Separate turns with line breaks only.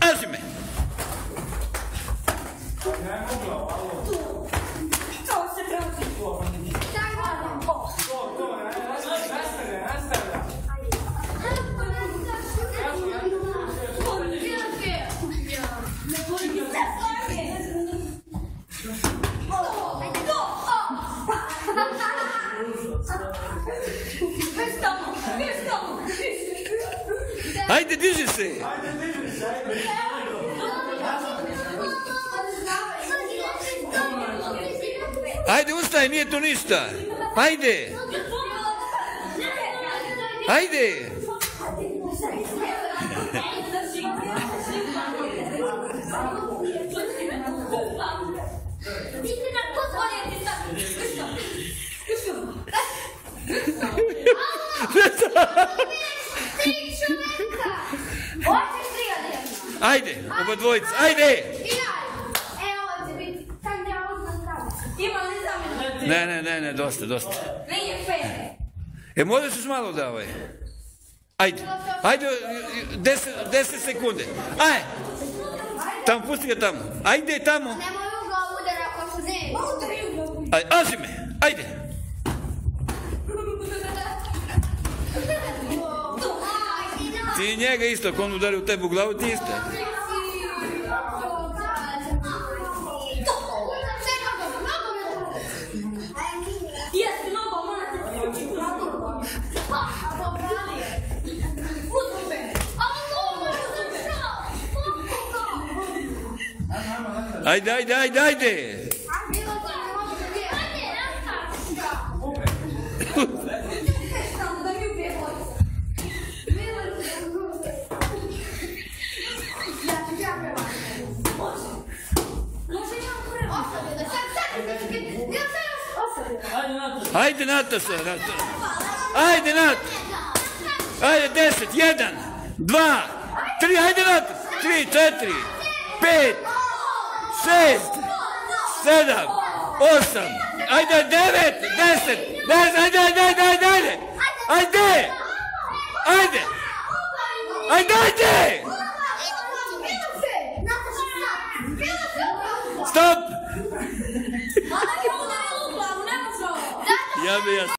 Azime. Haydi
dizisi. Haydi dizisi.
Ajde, ustaj, nije to ništa. Ajde. Ajde. Ajde, oba dvojica, ajde! Evo će biti, sad ja uzmem kavu. Ne, ne, ne, ne, dosta, dosta. E, možeš još malo da ovaj. Ajde, ajde, deset, deset sekunde. Aj, tamo, pusti ga tamo. Ajde tamo. Aj, aži me, ajde. Ti njega isto, ako on udari u tebi u glavu, ti isto. Ajde, ajde, ajde, ajde. Ajde, Nataša. Nataša. Ajde, Nat. Ajde, deset, jedan, dva, tri, ajde, Nat. Tri, četiri, pet, šest, sedam, osam, ajde, devet, deset, deset, ajde, ajde, ajde, ajde, ajde, ajde, ajde, ajde, ajde, stop. Ja bi ja